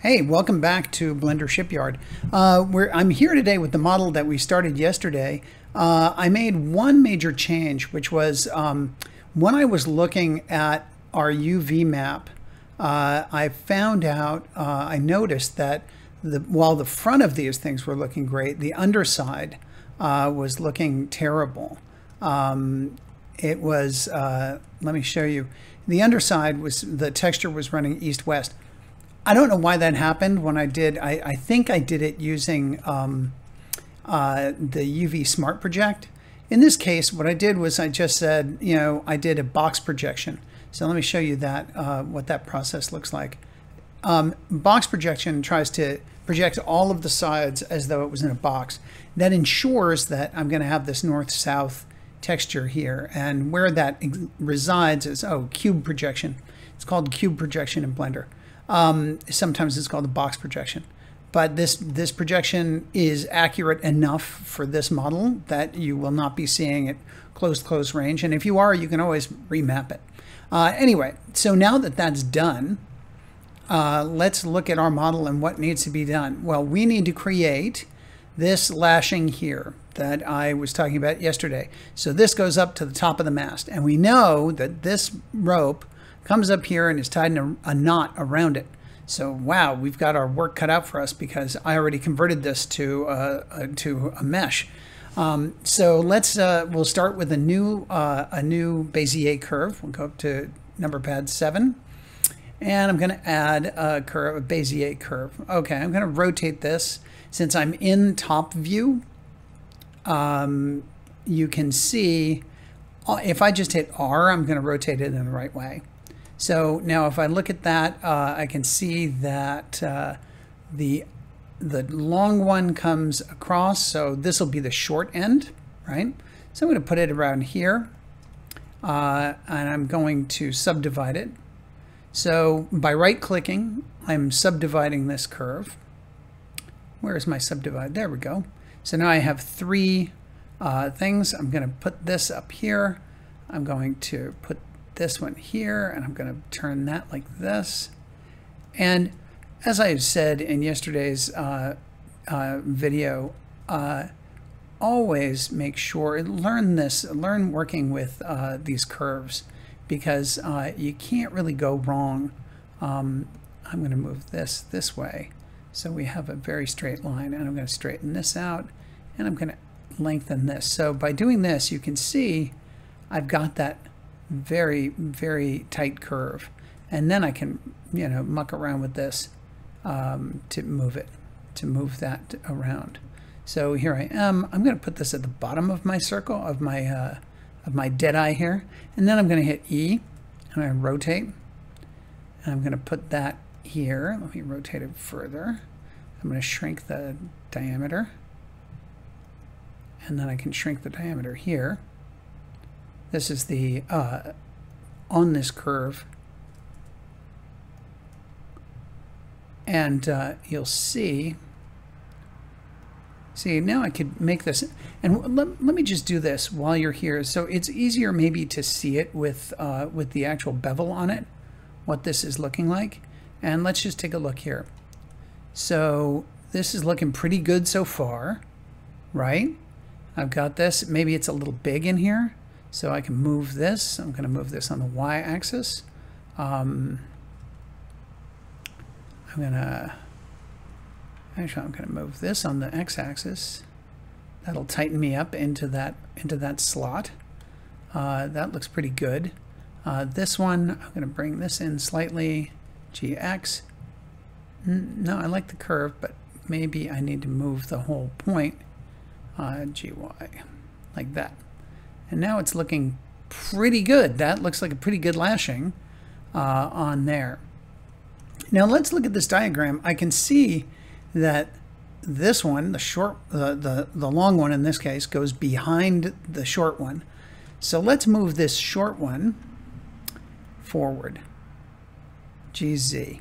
Hey, welcome back to Blender Shipyard. Uh, I'm here today with the model that we started yesterday. Uh, I made one major change, which was um, when I was looking at our UV map, uh, I found out, uh, I noticed that the, while the front of these things were looking great, the underside uh, was looking terrible. Um, it was, uh, let me show you, the underside was, the texture was running east-west. I don't know why that happened when I did. I, I think I did it using um, uh, the UV Smart Project. In this case, what I did was I just said, you know, I did a box projection. So let me show you that, uh, what that process looks like. Um, box projection tries to project all of the sides as though it was in a box. That ensures that I'm going to have this north-south texture here. And where that resides is, oh, cube projection. It's called cube projection in Blender. Um, sometimes it's called a box projection. But this, this projection is accurate enough for this model that you will not be seeing it close, close range. And if you are, you can always remap it. Uh, anyway, so now that that's done, uh, let's look at our model and what needs to be done. Well, we need to create this lashing here that I was talking about yesterday. So this goes up to the top of the mast. And we know that this rope comes up here and is tied in a, a knot around it. So wow, we've got our work cut out for us because I already converted this to uh, uh, to a mesh. Um, so let's uh, we'll start with a new uh, a new Bezier curve. We'll go up to number pad seven, and I'm going to add a curve a Bezier curve. Okay, I'm going to rotate this since I'm in top view. Um, you can see if I just hit R, I'm going to rotate it in the right way. So now if I look at that, uh, I can see that uh, the, the long one comes across. So this will be the short end, right? So I'm going to put it around here. Uh, and I'm going to subdivide it. So by right clicking, I'm subdividing this curve. Where is my subdivide? There we go. So now I have three uh, things. I'm going to put this up here. I'm going to put this one here, and I'm going to turn that like this. And as I said in yesterday's uh, uh, video, uh, always make sure, learn this, learn working with uh, these curves because uh, you can't really go wrong. Um, I'm going to move this this way. So we have a very straight line and I'm going to straighten this out and I'm going to lengthen this. So by doing this, you can see I've got that very, very tight curve. And then I can, you know, muck around with this um, to move it, to move that around. So here I am. I'm going to put this at the bottom of my circle, of my, uh, of my dead eye here. And then I'm going to hit E, and I rotate. And I'm going to put that here. Let me rotate it further. I'm going to shrink the diameter. And then I can shrink the diameter here. This is the, uh, on this curve. And uh, you'll see, see now I could make this, and let, let me just do this while you're here. So it's easier maybe to see it with, uh, with the actual bevel on it, what this is looking like. And let's just take a look here. So this is looking pretty good so far, right? I've got this, maybe it's a little big in here. So I can move this. I'm going to move this on the y-axis. Um, I'm going to, actually I'm going to move this on the x-axis. That'll tighten me up into that, into that slot. Uh, that looks pretty good. Uh, this one, I'm going to bring this in slightly. GX. No, I like the curve, but maybe I need to move the whole point. Uh, GY, like that. And now it's looking pretty good. That looks like a pretty good lashing uh, on there. Now let's look at this diagram. I can see that this one, the short, uh, the, the long one in this case, goes behind the short one. So let's move this short one forward. GZ.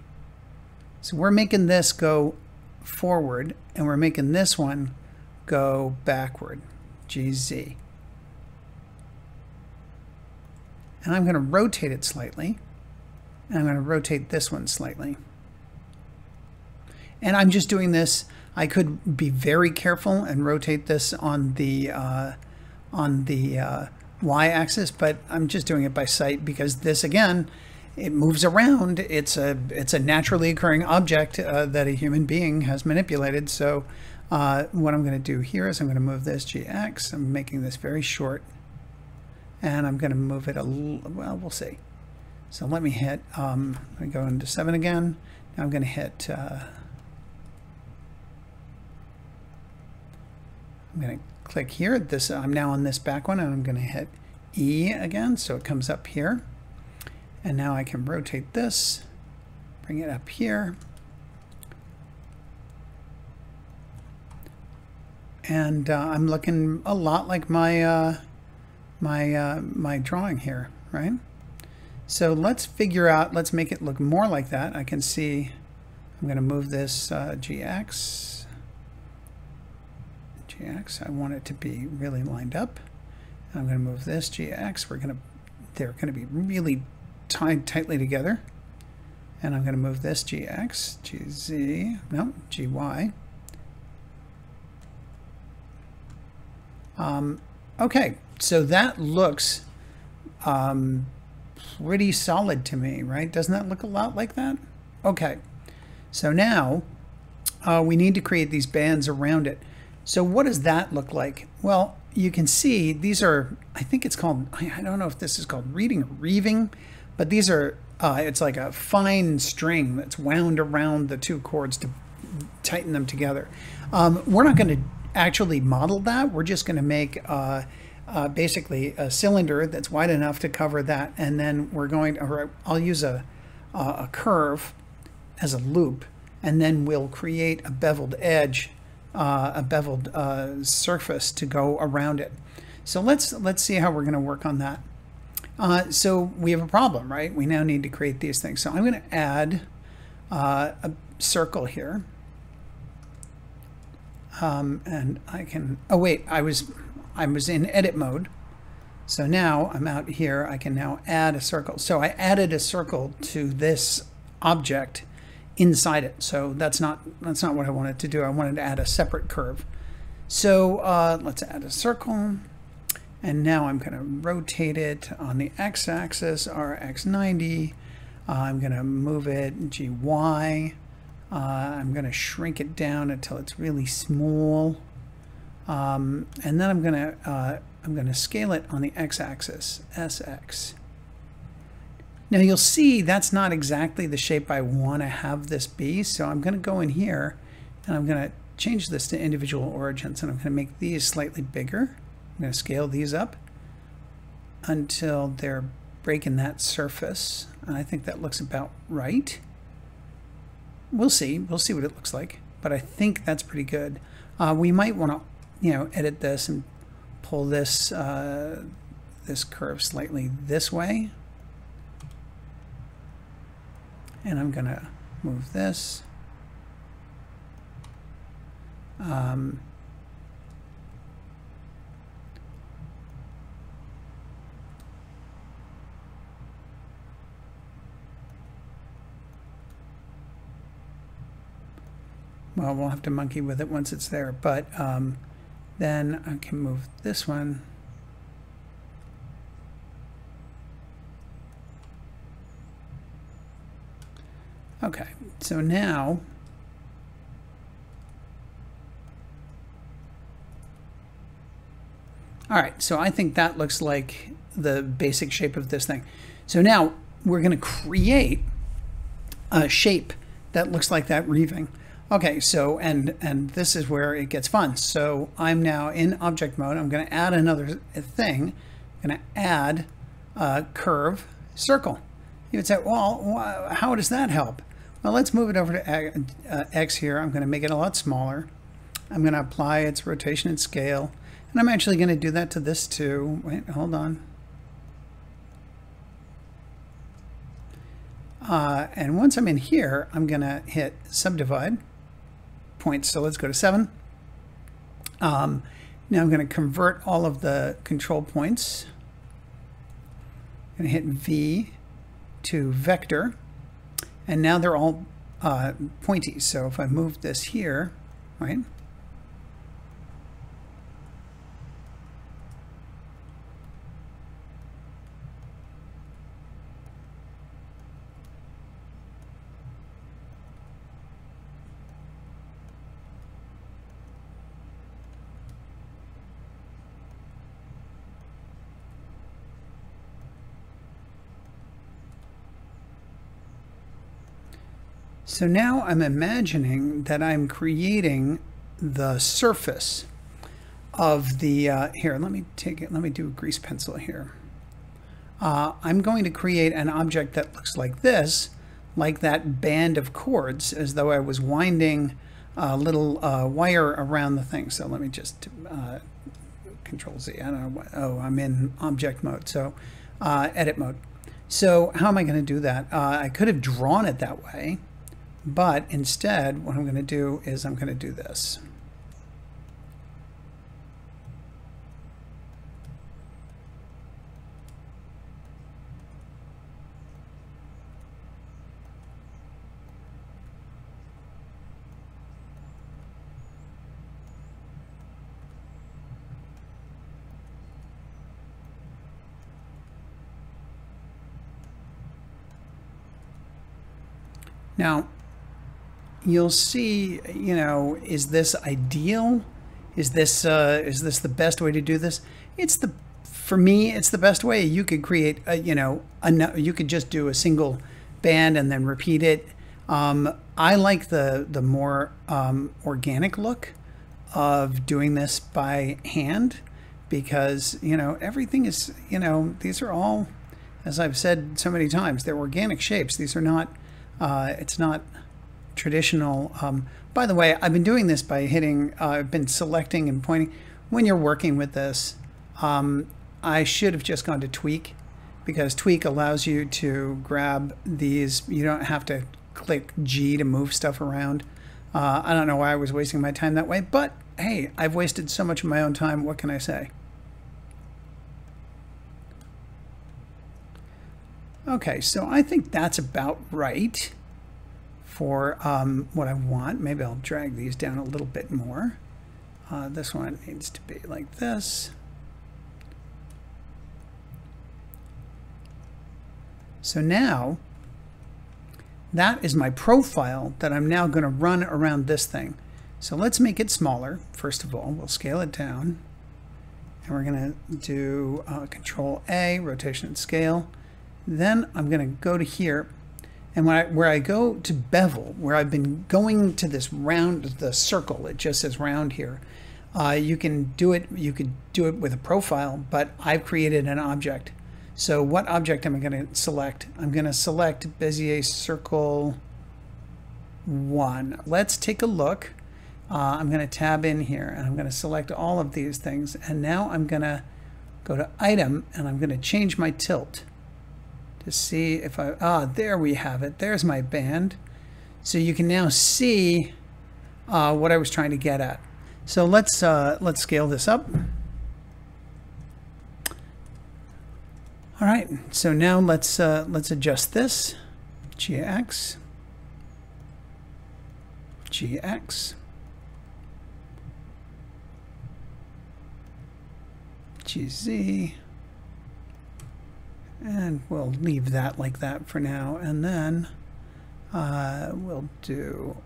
So we're making this go forward and we're making this one go backward. GZ. And I'm going to rotate it slightly. And I'm going to rotate this one slightly. And I'm just doing this. I could be very careful and rotate this on the uh, on the uh, y-axis, but I'm just doing it by sight because this again, it moves around. It's a it's a naturally occurring object uh, that a human being has manipulated. So uh, what I'm going to do here is I'm going to move this gx. I'm making this very short, and I'm going to move it a little. Well, we'll see. So let me hit. Um, I go into seven again. Now I'm going to hit. Uh, I'm going to click here. This I'm now on this back one and I'm going to hit E again so it comes up here. And now I can rotate this, bring it up here. And uh, I'm looking a lot like my uh, my uh, my drawing here, right? So let's figure out, let's make it look more like that. I can see, I'm going to move this uh, GX GX. I want it to be really lined up. I'm going to move this GX. We're going to, they're going to be really tied tightly together. And I'm going to move this GX, GZ, no, GY. Um, okay, so that looks um, pretty solid to me, right? Doesn't that look a lot like that? Okay, so now uh, we need to create these bands around it. So what does that look like? Well, you can see these are, I think it's called, I don't know if this is called reading or reeving, but these are, uh, it's like a fine string that's wound around the two cords to tighten them together. Um, we're not going to actually model that. We're just going to make uh, uh, basically a cylinder that's wide enough to cover that. And then we're going to, or I'll use a, a curve as a loop, and then we'll create a beveled edge uh, a beveled uh, surface to go around it. So let's let's see how we're going to work on that. Uh, so we have a problem, right? We now need to create these things. So I'm going to add uh, a circle here. Um, and I can, oh wait, I was, I was in edit mode. So now I'm out here, I can now add a circle. So I added a circle to this object inside it. So that's not that's not what I wanted to do. I wanted to add a separate curve. So uh, let's add a circle. And now I'm going to rotate it on the x-axis, RX90. Uh, I'm going to move it GY. Uh, I'm going to shrink it down until it's really small. Um, and then I'm going to uh, I'm going to scale it on the x-axis, SX. Now you'll see that's not exactly the shape I want to have this be. So I'm going to go in here and I'm going to change this to individual origins and I'm going to make these slightly bigger. I'm going to scale these up until they're breaking that surface. And I think that looks about right. We'll see. We'll see what it looks like. But I think that's pretty good. Uh, we might want to, you know, edit this and pull this uh, this curve slightly this way and I'm going to move this. Um, well, we'll have to monkey with it once it's there, but um, then I can move this one Okay, so now All right, so I think that looks like the basic shape of this thing. So now we're going to create a shape that looks like that reeving. Okay, so and and this is where it gets fun. So I'm now in object mode. I'm going to add another thing. I'm going to add a curve circle. You would say, well, how does that help? Well, let's move it over to uh, X here. I'm going to make it a lot smaller. I'm going to apply its rotation and scale. And I'm actually going to do that to this too. Wait, hold on. Uh, and once I'm in here, I'm going to hit subdivide points. So let's go to 7. Um, now I'm going to convert all of the control points. I'm going to hit V to vector. And now they're all uh, pointy. So if I move this here, right? So now I'm imagining that I'm creating the surface of the, uh, here, let me take it, let me do a grease pencil here. Uh, I'm going to create an object that looks like this, like that band of cords, as though I was winding a little uh, wire around the thing. So let me just uh, control Z. I don't know. Oh, I'm in object mode. So uh, edit mode. So how am I going to do that? Uh, I could have drawn it that way. But instead, what I'm going to do is I'm going to do this. Now, you'll see, you know, is this ideal? Is this uh, is this the best way to do this? It's the for me, it's the best way. You could create, a, you know, a, you could just do a single band and then repeat it. Um, I like the the more um, organic look of doing this by hand because you know everything is you know these are all as I've said so many times they're organic shapes. These are not. Uh, it's not traditional. Um, by the way, I've been doing this by hitting, uh, I've been selecting and pointing. When you're working with this, um, I should have just gone to tweak because tweak allows you to grab these. You don't have to click G to move stuff around. Uh, I don't know why I was wasting my time that way, but hey, I've wasted so much of my own time. What can I say? Okay, so I think that's about right for um, what I want. Maybe I'll drag these down a little bit more. Uh, this one needs to be like this. So now, that is my profile that I'm now going to run around this thing. So let's make it smaller. First of all, we'll scale it down. And we're going to do uh, Control A, rotation and scale. Then I'm going to go to here and when I, where I go to bevel, where I've been going to this round, the circle, it just says round here. Uh, you can do it. You could do it with a profile, but I've created an object. So what object am I going to select? I'm going to select Bezier Circle 1. Let's take a look. Uh, I'm going to tab in here and I'm going to select all of these things. And now I'm going to go to Item and I'm going to change my tilt to see if I, ah, there we have it. There's my band. So you can now see uh, what I was trying to get at. So let's, uh, let's scale this up. All right, so now let's, uh, let's adjust this. GX, GX, GZ, and we'll leave that like that for now. And then uh, we'll do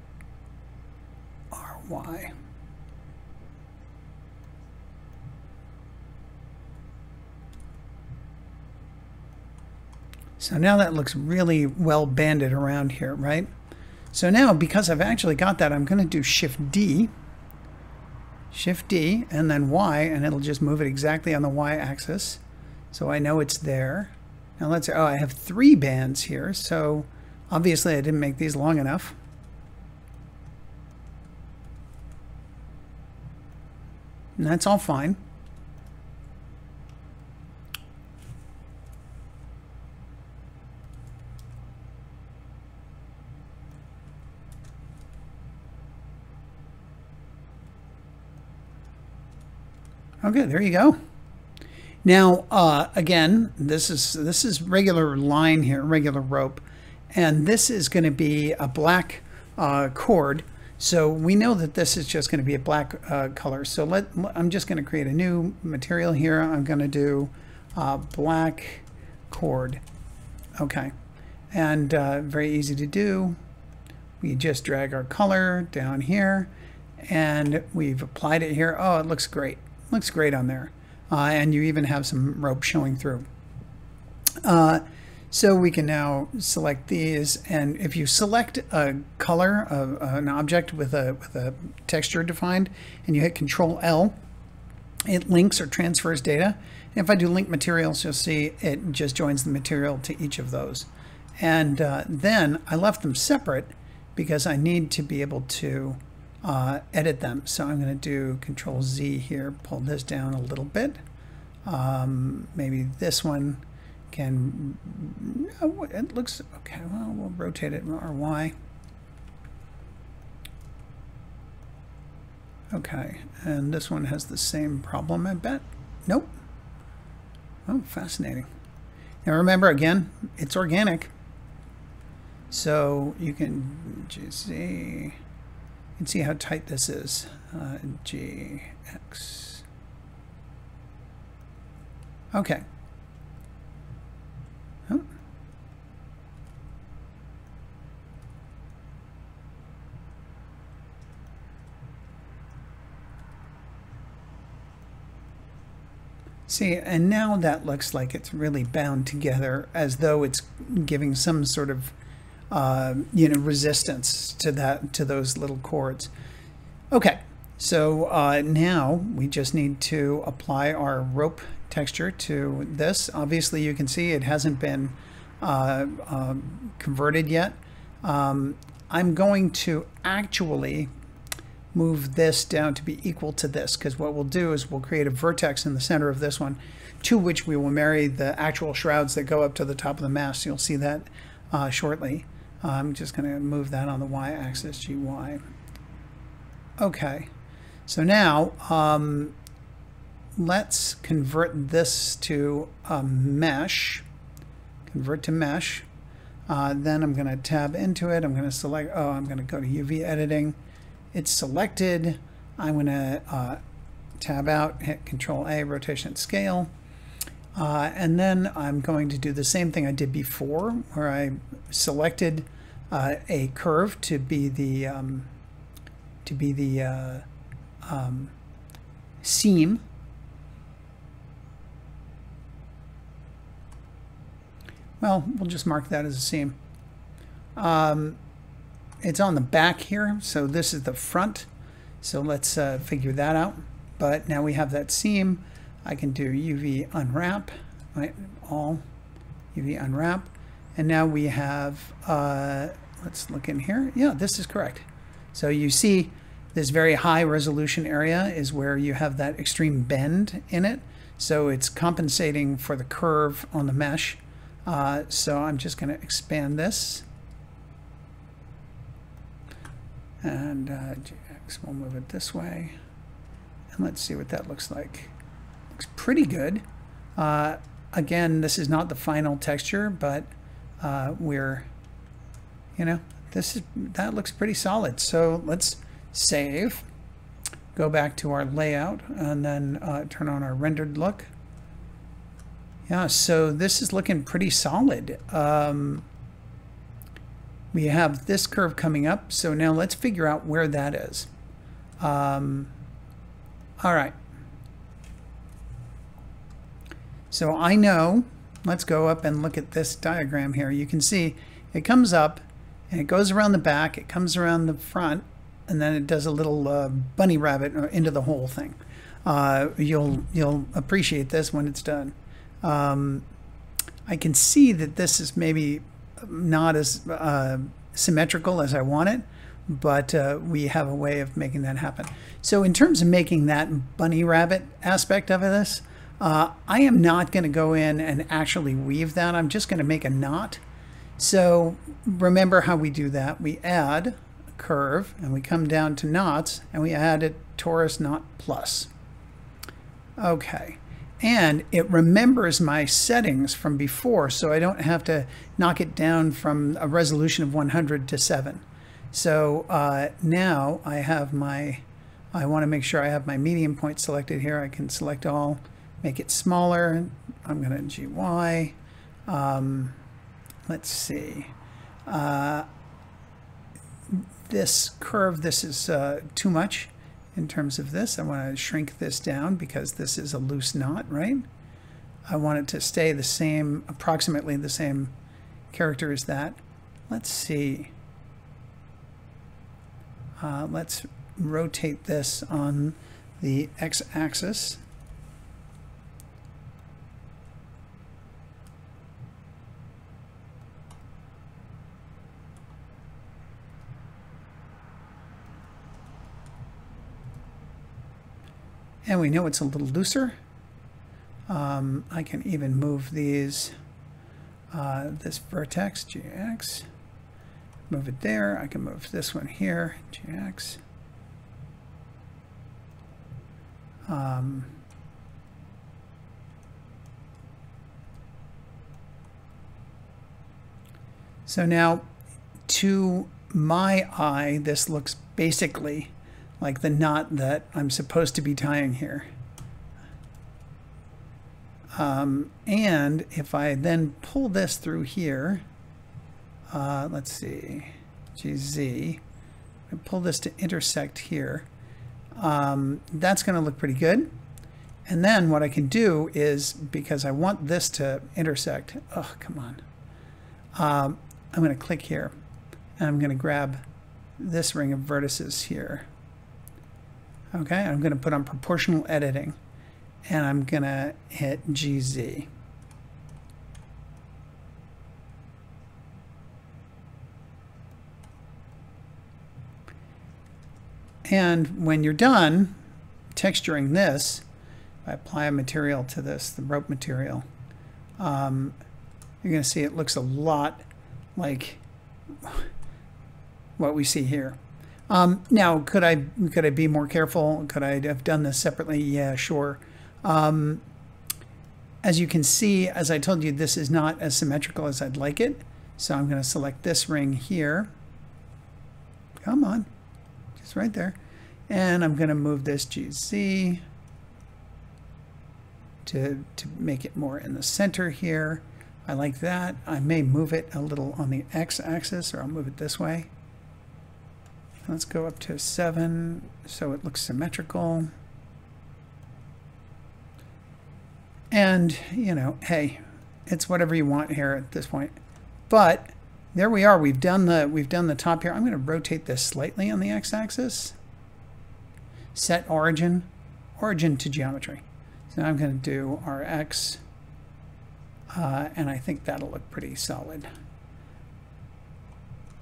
RY. So now that looks really well banded around here, right? So now, because I've actually got that, I'm going to do Shift D, Shift D, and then Y, and it'll just move it exactly on the Y axis. So I know it's there. Now let's, say, oh, I have three bands here, so obviously I didn't make these long enough. And that's all fine. Oh, okay, there you go. Now, uh, again, this is this is regular line here, regular rope, and this is going to be a black uh, cord. So we know that this is just going to be a black uh, color. So let I'm just going to create a new material here. I'm going to do uh, black cord. Okay, and uh, very easy to do. We just drag our color down here, and we've applied it here. Oh, it looks great. Looks great on there. Uh, and you even have some rope showing through. Uh, so we can now select these, and if you select a color of an object with a, with a texture defined, and you hit Control L, it links or transfers data. And if I do link materials, you'll see it just joins the material to each of those. And uh, then I left them separate because I need to be able to uh, edit them. So I'm going to do Control Z here, pull this down a little bit. Um, maybe this one can, no, it looks, okay, well, we'll rotate it or Y. Okay, and this one has the same problem, I bet. Nope. Oh, fascinating. Now remember, again, it's organic. So you can just see, can see how tight this is. Uh, GX. Okay. See, and now that looks like it's really bound together as though it's giving some sort of, uh, you know, resistance to that, to those little cords. Okay, so uh, now we just need to apply our rope texture to this. Obviously, you can see it hasn't been uh, um, converted yet. Um, I'm going to actually move this down to be equal to this because what we'll do is we'll create a vertex in the center of this one to which we will marry the actual shrouds that go up to the top of the mast. You'll see that uh, shortly. I'm just going to move that on the y-axis, GY. Okay, so now um, let's convert this to a mesh. Convert to mesh. Uh, then I'm going to tab into it. I'm going to select, oh, I'm going to go to UV editing it's selected. I'm going to uh, tab out, hit Control A, rotation scale. Uh, and then I'm going to do the same thing I did before, where I selected uh, a curve to be the um, to be the uh, um, seam. Well, we'll just mark that as a seam. Um, it's on the back here, so this is the front. So let's uh, figure that out. But now we have that seam. I can do UV unwrap, right? All UV unwrap. And now we have, uh, let's look in here. Yeah, this is correct. So you see this very high resolution area is where you have that extreme bend in it. So it's compensating for the curve on the mesh. Uh, so I'm just going to expand this and uh, GX, we'll move it this way. And let's see what that looks like. Looks pretty good. Uh, again, this is not the final texture, but uh, we're, you know, this is that looks pretty solid. So let's save, go back to our layout, and then uh, turn on our rendered look. Yeah, so this is looking pretty solid. Um, we have this curve coming up. So now let's figure out where that is. Um, all right. So I know, let's go up and look at this diagram here. You can see it comes up and it goes around the back, it comes around the front, and then it does a little uh, bunny rabbit into the whole thing. Uh, you'll, you'll appreciate this when it's done. Um, I can see that this is maybe not as uh, symmetrical as I want it, but uh, we have a way of making that happen. So in terms of making that bunny rabbit aspect of this, uh, I am not going to go in and actually weave that. I'm just going to make a knot. So remember how we do that. We add a curve and we come down to knots and we add a torus knot plus. Okay. and it remembers my settings from before so I don't have to knock it down from a resolution of 100 to 7. So uh, now I have my, I want to make sure I have my medium point selected here. I can select all, make it smaller. I'm going to GY. Um, let's see. Uh, this curve, this is uh, too much in terms of this. I want to shrink this down because this is a loose knot, right? I want it to stay the same, approximately the same character as that. Let's see. Uh, let's rotate this on the x-axis. And we know it's a little looser. Um, I can even move these, uh, this vertex, GX, move it there. I can move this one here, GX. Um, so now to my eye, this looks basically like the knot that I'm supposed to be tying here. Um, and if I then pull this through here, uh, let's see, GZ, I pull this to intersect here, um, that's going to look pretty good. And then what I can do is, because I want this to intersect, oh, come on, um, I'm going to click here, and I'm going to grab this ring of vertices here. Okay, I'm going to put on proportional editing and I'm going to hit GZ. And when you're done texturing this, I apply a material to this, the rope material, um, you're going to see it looks a lot like what we see here. Um, now, could I could I be more careful? Could I have done this separately? Yeah, sure. Um, as you can see, as I told you, this is not as symmetrical as I'd like it. So I'm going to select this ring here. Come on, just right there. And I'm going to move this GZ to, to make it more in the center here. I like that. I may move it a little on the x-axis, or I'll move it this way. Let's go up to 7 so it looks symmetrical. And, you know, hey, it's whatever you want here at this point. But there we are. We've done the we've done the top here. I'm going to rotate this slightly on the x-axis. Set origin, origin to geometry. So I'm going to do Rx, uh, and I think that'll look pretty solid.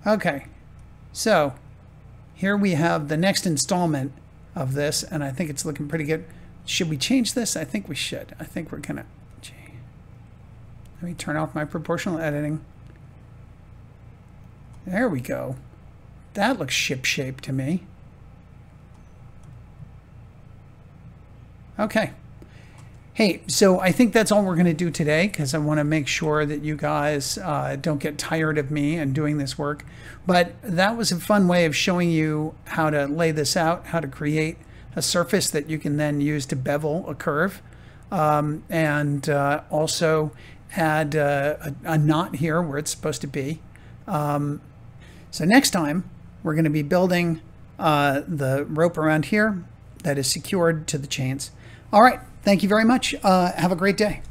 Okay, so here we have the next installment of this, and I think it's looking pretty good. Should we change this? I think we should. I think we're gonna. Let me turn off my proportional editing. There we go. That looks ship-shape to me. Okay. Hey, so I think that's all we're going to do today because I want to make sure that you guys uh, don't get tired of me and doing this work. But that was a fun way of showing you how to lay this out, how to create a surface that you can then use to bevel a curve um, and uh, also add uh, a, a, knot here where it's supposed to be. Um, so next time we're going to be building uh, the rope around here that is secured to the chains. All right. Thank you very much. Uh, have a great day.